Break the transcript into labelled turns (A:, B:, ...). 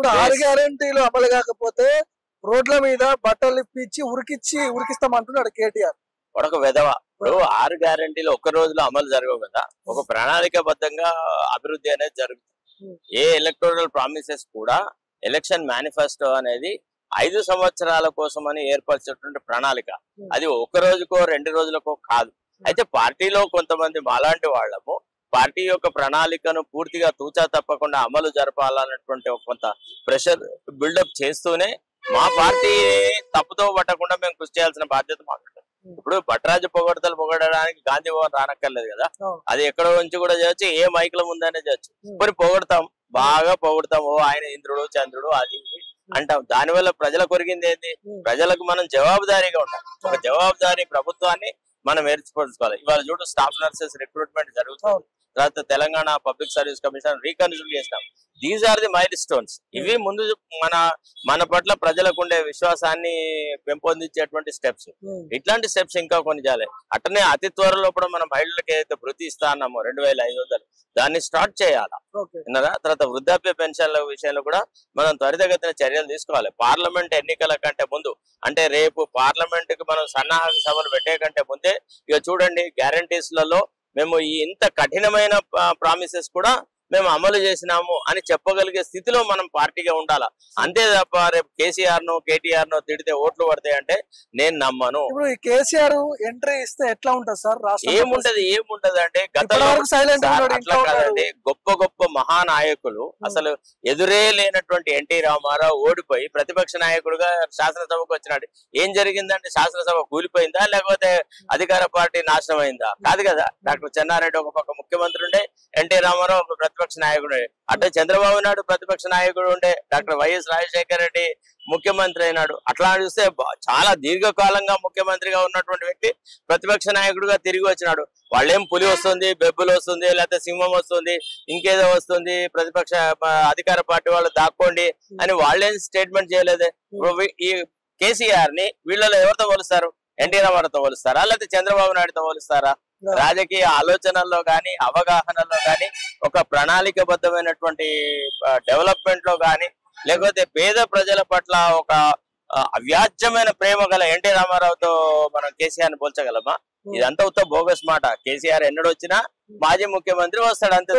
A: ఇప్పుడు ఆరు గ్యారంటీలు అమలు కాకపోతే రోడ్ల మీద బట్టలు ఇప్పించి ఉరికిచ్చి ఉరికిస్తామంటున్నాడు కేటీఆర్.
B: ఒక విధవ. ఇప్పుడు ఆరు గ్యారంటీలు ఒక్క రోజులో అమలు జరగవు కదా. ఒక ప్రణాళికబద్ధంగా అభివృద్ధి అనేది జరుగుతుంది.
A: Hmm.
B: ఏ ఎలక్టోరల్ ప్రామిసెస్ కూడా ఎలక్షన్ మేనిఫెస్టో అనేది ఐదు సంవత్సరాల కోసమని ఏర్పరిచేటువంటి ప్రణాళిక.
A: Hmm.
B: అది ఒక రోజుకో రెండు రోజులకో కాదు. అయితే పార్టీలో కొంతమంది మాలాంటి వాళ్ళము పార్టీ యొక్క ప్రణాళికను పూర్తిగా తూచా తప్పకుండా అమలు జరపాలన్నటువంటి ఒక కొంత ప్రెషర్ బిల్డప్ చేస్తూనే మా పార్టీ తప్పుతో పట్టకుండా మేము కృషి చేయాల్సిన బాధ్యత మాకు. ఇప్పుడు భట్రాజు పొగడతలు పొగడడానికి గాంధీ భవన్ రానక్కర్లేదు కదా. అది ఎక్కడో నుంచి కూడా చేయొచ్చు ఏ మైకుల ముందనే చేయొచ్చు. మరి పొగడతాం బాగా పొగడతాం ఓ ఆయన ఇంద్రుడు చంద్రుడు అది అంటాం దానివల్ల ప్రజల కొరిగింది ఏంటి. ప్రజలకు మనం జవాబుదారీగా ఉండాలి ఒక జవాబుదారీ ప్రభుత్వాన్ని మనం ఏర్పరచుకోవాలి ఇవాళ చూడు స్టాఫ్ నర్సెస్ రిక్రూట్మెంట్ జరుగుతుంది. తర్వాత Telangana public service commission reconsider చేసినాం. These are the milestones ఇవి ముందు మన మన పట్ల ప్రజలకు ఉండే విశ్వాసాన్ని పెంపొందించేటువంటి స్టెప్స్
A: ఉమ్.
B: ఇట్లాంటి స్టెప్స్ ఇంకా కొన్ని చేయాలి అట్లనే అతి త్వరలో కూడా మనం మహిళలకు ఏదైతే వృత్తి ఇస్తా అన్నామో రెండు వేల ఐదు వందలు. దాన్ని స్టార్ట్ చేయాలా? తర్వాత వృద్ధాప్య పెన్షన్ల విషయంలో కూడా మనం త్వరితగతిన చర్యలు తీసుకోవాలి. పార్లమెంట్ ఎన్నికల కంటే ముందు అంటే రేపు పార్లమెంట్కి మనం సన్నాహక సభలు పెట్టే కంటే ముందే ఇక చూడండి గ్యారంటీస్లలో మేము ఈ ఇంత కఠినమైన ప్రామిసెస్ కూడా మేము అమలు చేసినాము అని చెప్పగలిగే స్థితిలో మనం పార్టీగా ఉండాలా? అంతే తప్ప రేపు కేసీఆర్ను కేటీఆర్ను తిడితే ఓట్లు పడతాయి అంటే నేను నమ్మను.
A: ఇప్పుడు కేసీఆర్ ఎంట్రీ ఇస్తే ఎట్లా ఉంటది సార్?
B: ఏముంటది ఏముంటది అంటే అట్లా కాదండి. గొప్ప గొప్ప మహానాయకులు అసలు ఎదురే లేనటువంటి ఎన్టీ రామారావు ఓడిపోయి ప్రతిపక్ష నాయకుడుగా శాసనసభకు వచ్చినాడు. ఏం జరిగిందంటే శాసనసభ కూలిపోయిందా? లేకపోతే అధికార పార్టీ నాశనం అయిందా కాదు కదా. డాక్టర్ చెన్నారెడ్డి ఒక పక్క ముఖ్యమంత్రి ఉండే ఎన్టీ రామారావు ఒక ప్రతిపక్ష నాయకుడు. అట్లా చంద్రబాబు నాయుడు ప్రతిపక్ష నాయకుడు ఉండే డాక్టర్ వైఎస్ రాజశేఖర రెడ్డి ముఖ్యమంత్రి అయినాడు. అట్లా చూస్తే చాలా దీర్ఘకాలంగా ముఖ్యమంత్రిగా ఉన్నటువంటి వ్యక్తి ప్రతిపక్ష నాయకుడిగా తిరిగి వచ్చినాడు. వాళ్ళేం పులి వస్తుంది బెబ్బులు వస్తుంది లేకపోతే సింహం వస్తుంది ఇంకేదో వస్తుంది ప్రతిపక్ష అధికార పార్టీ వాళ్ళు దాక్కోండి అని వాళ్ళేం స్టేట్మెంట్ చేయలేదే? ఈ కేసీఆర్ని వీళ్ళలో ఎవరితో పోలుస్తారు? ఎన్టీ రామారావుతో పోలుస్తారా? లేకపోతే చంద్రబాబు నాయుడుతో పోలుస్తారా? రాజకీయ ఆలోచనల్లో గాని అవగాహనలో గాని ఒక ప్రణాళికబద్ధమైనటువంటి డెవలప్మెంట్లో గాని లేకపోతే పేద ప్రజల పట్ల ఒక అవ్యాజ్యమైన ప్రేమ గల ఎన్టీ రామారావుతో మనం కేసీఆర్ని పోల్చగలమా ఇదంతా ఉత్త బోగస్ మాట. కేసీఆర్ ఎన్నడొచ్చినా మాజీ ముఖ్యమంత్రి వస్తాడు అంతే